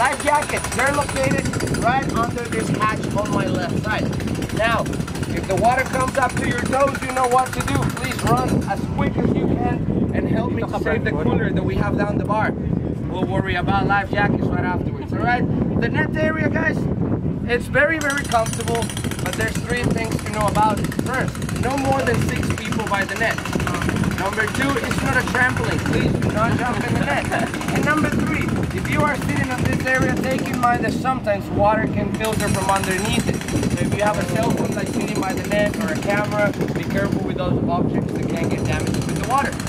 Life jackets, they're located right under this hatch on my left side. Now, if the water comes up to your toes, you know what to do. Please run as quick as you can and help me save the cooler that we have down the bar. We'll worry about life jackets right afterwards, all right? The net area, guys, it's very, very comfortable, but there's three things to know about it. First, no more than six people by the net. Number two, it's not a trampoline. Please do not jump in the net. And number are sitting on this area, take in mind that sometimes water can filter from underneath it. So if you have a cell phone that's sitting by the net or a camera, be careful with those objects that can get damaged with the water.